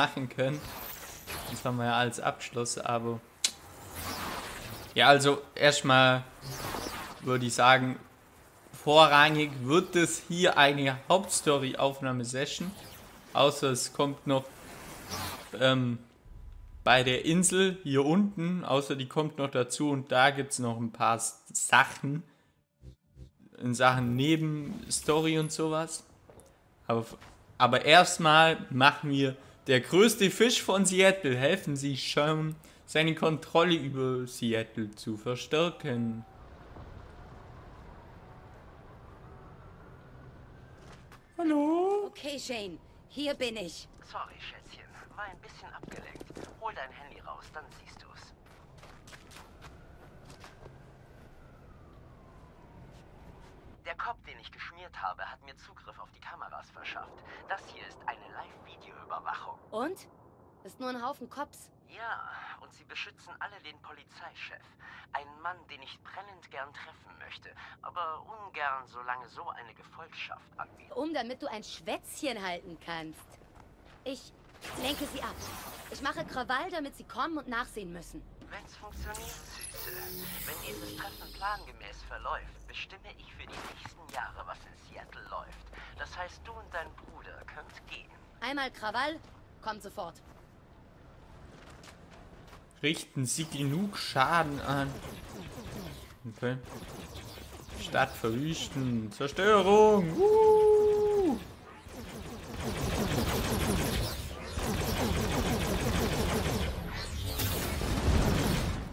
machen können. Das haben wir ja als Abschluss, aber... Ja, also erstmal würde ich sagen, vorrangig wird es hier eine Hauptstory-Aufnahmesession. Außer es kommt noch ähm, bei der Insel hier unten, außer die kommt noch dazu und da gibt es noch ein paar Sachen in Sachen Nebenstory und sowas. Aber, aber erstmal machen wir der größte Fisch von Seattle. Helfen Sie schon, seine Kontrolle über Seattle zu verstärken. Hallo? Okay, Shane, hier bin ich. Sorry, Schätzchen. War ein bisschen abgelenkt. Hol dein Handy raus, dann siehst du's. Der Cop, den ich geschmiert habe, hat mir die Kameras verschafft. Das hier ist eine Live-Video-Überwachung. Und? Ist nur ein Haufen Cops. Ja, und sie beschützen alle den Polizeichef. Einen Mann, den ich brennend gern treffen möchte, aber ungern, solange so eine Gefolgschaft anbietet. Um, damit du ein Schwätzchen halten kannst. Ich lenke sie ab. Ich mache Krawall, damit sie kommen und nachsehen müssen. Wenn's funktioniert, Süße. Wenn dieses Treffen plangemäß verläuft, bestimme ich für die nächsten Jahre, was in Seattle läuft. Das heißt, du und dein Bruder könnt gehen. Einmal Krawall, kommt sofort. Richten Sie genug Schaden an. Okay. Stadt verwüsten. Zerstörung. Uh!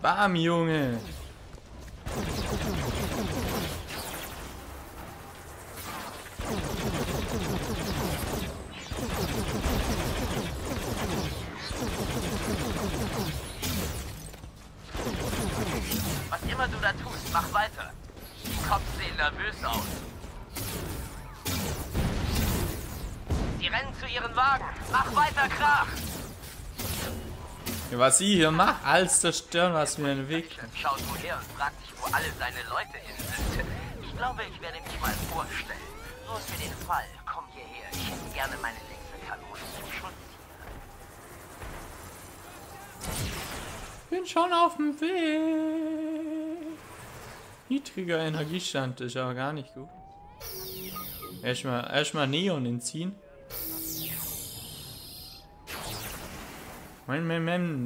Bam, Junge. Was immer du da tust, mach weiter. Die Cops sehen nervös aus. Sie rennen zu ihren Wagen. Mach weiter, Krach! Ja, was sie hier macht, alles zerstören, was mir in den Weg schaut woher und fragt sich, wo alle seine Leute hin sind. Ich glaube, ich werde mich mal vorstellen. Bloß für den Fall, komm hierher. Ich hätte gerne meine Laserkanone zum Schutz hier. Bin schon auf dem Weg. Niedriger Energiestand ist aber gar nicht gut. Erstmal erstmal Neon entziehen.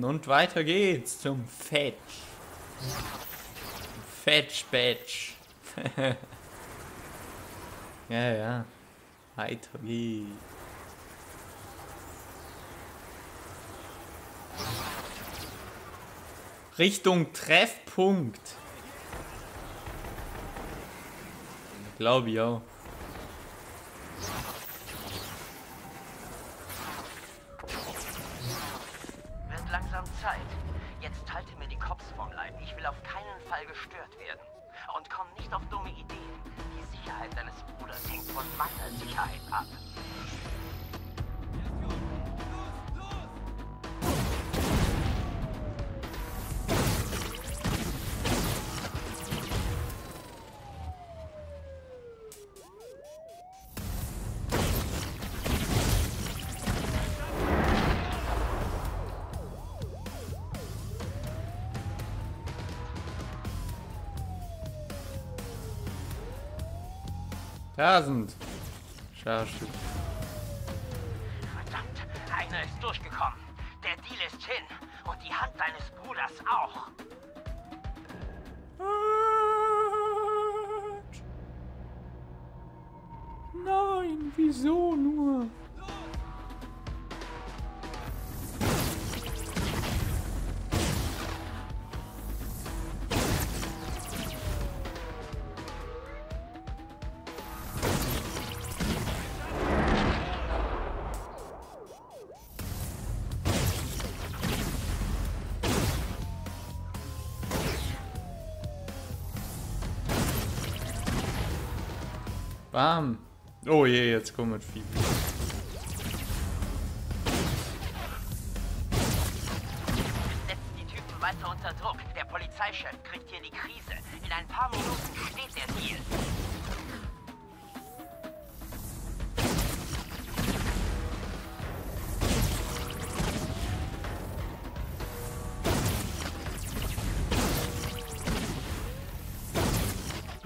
Und weiter geht's zum Fetch. Fetch Batch. ja, ja. Weiter geht's. Richtung Treffpunkt. Glaube ich auch. Will auf keinen Fall gestört werden. Und komm nicht auf dumme Ideen. Die Sicherheit deines Bruders hängt von meiner Sicherheit ab. Tausend. Scharfstück. Verdammt, einer ist durchgekommen. Der Deal ist hin. Und die Hand deines Bruders auch. Nein, wieso nur? Bam. Oh je, jetzt kommen Vieh. Setzt die Typen weiter unter Druck. Der Polizeichef kriegt hier die Krise. In ein paar Minuten steht der Deal.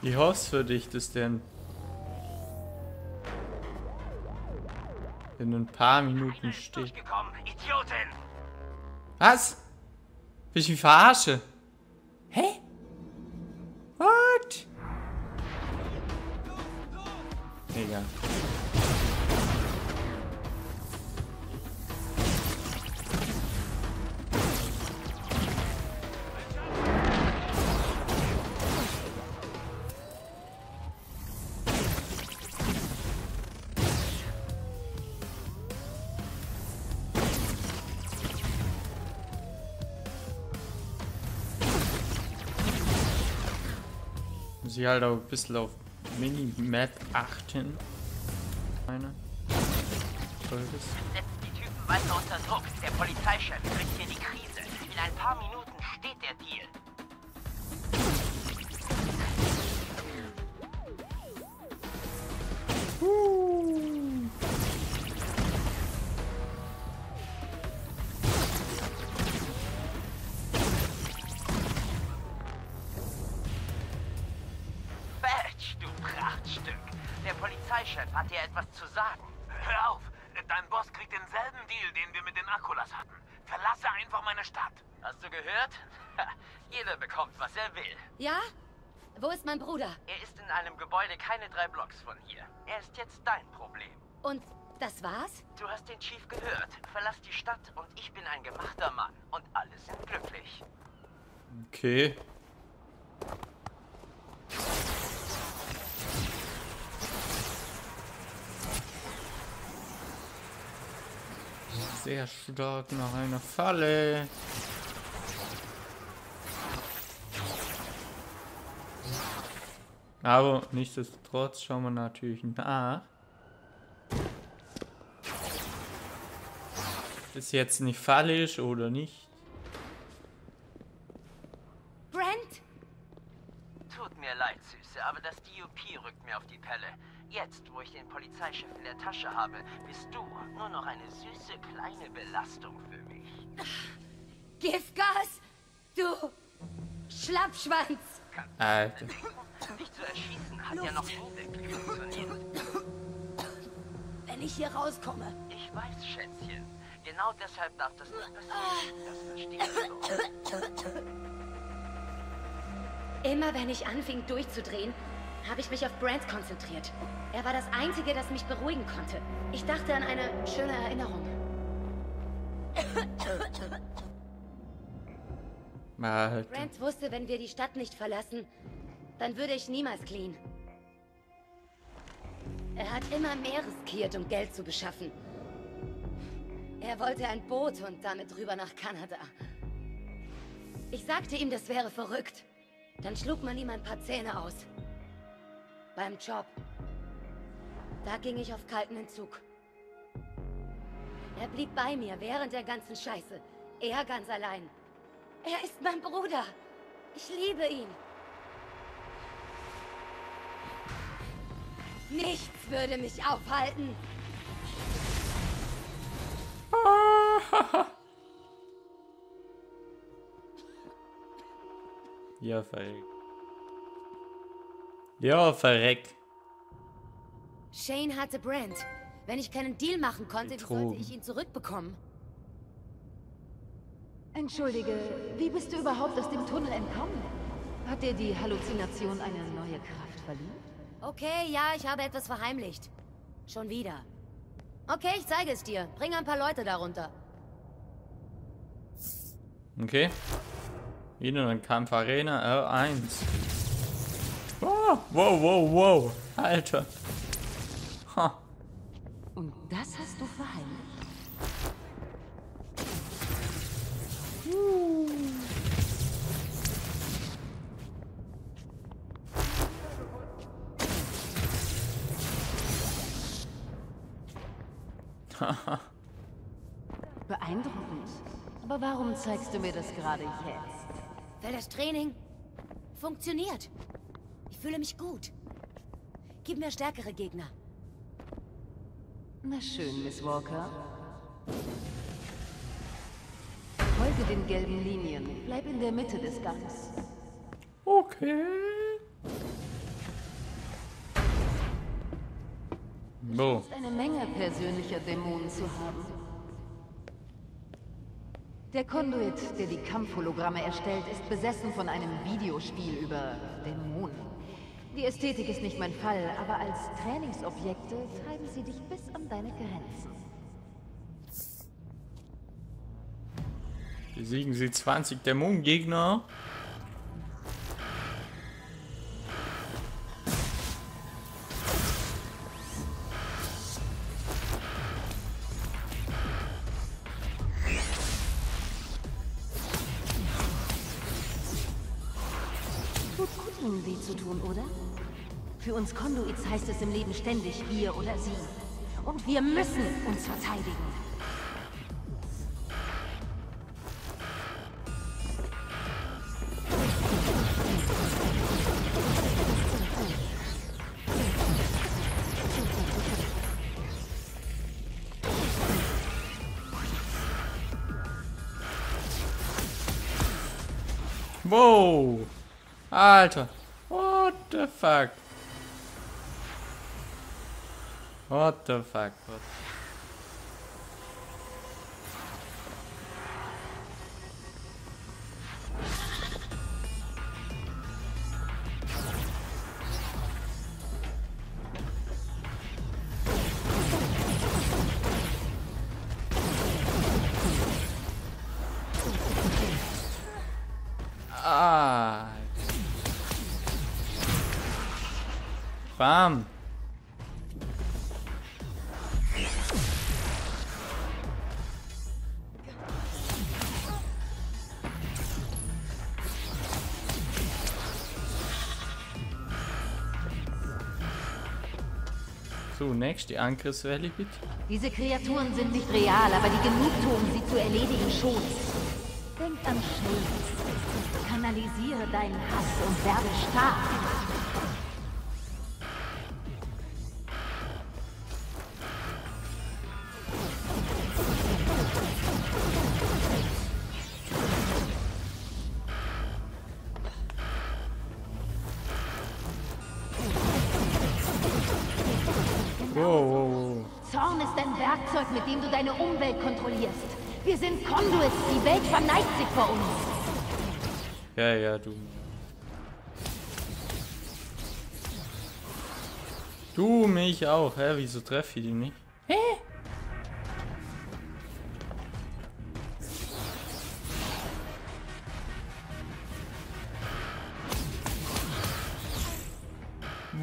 Ich hoffe für dich, dass der ein In ein paar Minuten steht. Was? Will ich mich verarsche? Hä? What? Egal. Muss ich halt auch ein bisschen auf Minimap achten. Meine. Folgendes. Setzt die Typen weiter unter Druck. Der Polizeichef kriegt hier die Krise. In ein paar Minuten steht der Deal. Zu sagen. Hör auf! Dein Boss kriegt denselben Deal, den wir mit den Akkulas hatten. Verlasse einfach meine Stadt. Hast du gehört? Jeder bekommt, was er will. Ja? Wo ist mein Bruder? Er ist in einem Gebäude keine drei Blocks von hier. Er ist jetzt dein Problem. Und das war's? Du hast den Chief gehört. Verlass die Stadt und ich bin ein gemachter Mann. Und alle sind glücklich. Okay. Sehr stark nach einer Falle. Aber nichtsdestotrotz schauen wir natürlich nach. Ist jetzt Falle ist oder nicht. Brent? Tut mir leid, Süße, aber das DUP rückt mir auf die Pelle. Jetzt, wo ich den Polizeichef in der Tasche habe, bist du nur noch eine süße kleine Belastung für mich. Giftgas? Du Schlappschwanz! Alter. Dich zu erschießen hat ja noch nie wirklich funktioniert. Wenn ich hier rauskomme. Ich weiß, Schätzchen. Genau deshalb darf das nicht passieren. Das verstehst du. Immer wenn ich anfing durchzudrehen, habe ich mich auf Brent konzentriert. Er war das Einzige, das mich beruhigen konnte. Ich dachte an eine schöne Erinnerung. Alter. Brent wusste, wenn wir die Stadt nicht verlassen, dann würde ich niemals clean. Er hat immer mehr riskiert, um Geld zu beschaffen. Er wollte ein Boot und damit rüber nach Kanada. Ich sagte ihm, das wäre verrückt. Dann schlug man ihm ein paar Zähne aus. Beim Job. Da ging ich auf kalten Entzug. Er blieb bei mir während der ganzen Scheiße. Er ganz allein. Er ist mein Bruder. Ich liebe ihn. Nichts würde mich aufhalten. Ja, verreckt. Ja, verreckt. Shane hatte Brent. Wenn ich keinen Deal machen konnte, sollte ich ihn zurückbekommen? Entschuldige, wie bist du überhaupt aus dem Tunnel entkommen? Hat dir die Halluzination eine neue Kraft verliehen? Okay, ja, ich habe etwas verheimlicht. Schon wieder. Okay, ich zeige es dir. Bring ein paar Leute darunter. Okay. Wieder ein Kampf Arena R1. Wow, wow, wow, wow. Alter. Ha. Und das hast du verheimlicht. Beeindruckend. Aber warum zeigst du mir das gerade jetzt? Weil das Training funktioniert fühle mich gut. Gib mir stärkere Gegner. Na schön, Miss Walker. Folge den gelben Linien. Bleib in der Mitte des Gangs. Okay. Bo. Du eine Menge persönlicher Dämonen zu haben. Der Konduit, der die Kampfhologramme erstellt, ist besessen von einem Videospiel über Dämonen. Die Ästhetik ist nicht mein Fall, aber als Trainingsobjekte treiben sie dich bis an deine Grenzen. Besiegen sie 20 Dämonengegner. Ihnen weh zu tun, oder? Für uns Konduits heißt es im Leben ständig wir oder sie. Und wir müssen uns verteidigen. Wow. Alter. What the fuck? What the fuck? What? Ah. Bam. So, nächste Angriffswelle bitte. Diese Kreaturen sind nicht real, aber die Genugtuung, sie zu erledigen, schon. Denk an Shades. Kanalisiere deinen Hass und werde stark. Wow, wow, wow. Zorn ist ein Werkzeug, mit dem du deine Umwelt kontrollierst. Wir sind Conduits, die Welt verneigt sich vor uns. Ja, ja, du. Du mich auch, hä? Wieso treffe ich die nicht? Hä?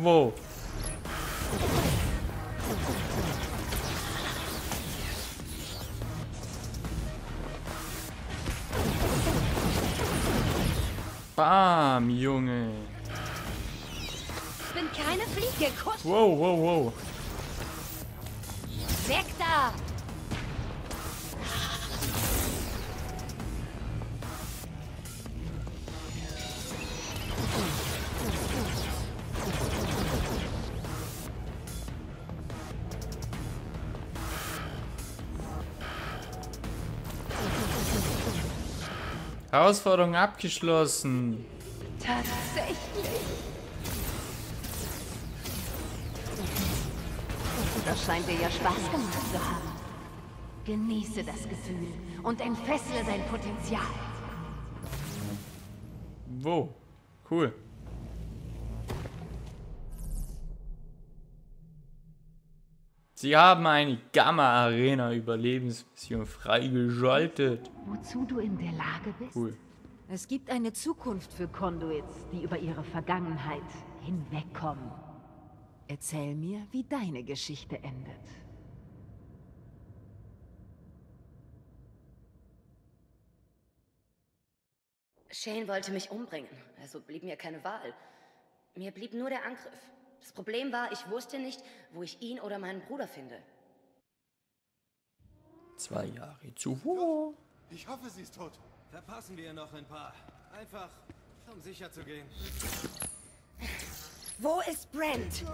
Wo? Bam, Junge. Ich bin keine Fliege. Kuss. Wow, wow, wow. Weg da! Herausforderung abgeschlossen. Tatsächlich. Das scheint dir ja Spaß gemacht zu haben. Genieße das Gefühl und entfessle dein Potenzial. Wo? Cool. Sie haben eine Gamma-Arena-Überlebensmission freigeschaltet. Wozu du in der Lage bist? Cool. Es gibt eine Zukunft für Conduits, die über ihre Vergangenheit hinwegkommen. Erzähl mir, wie deine Geschichte endet. Shane wollte mich umbringen, also blieb mir keine Wahl. Mir blieb nur der Angriff. Das Problem war, ich wusste nicht, wo ich ihn oder meinen Bruder finde. Zwei Jahre zuvor. Ich hoffe, sie ist tot. Verpassen wir noch ein paar. Einfach, um sicher zu gehen. Wo ist Brent?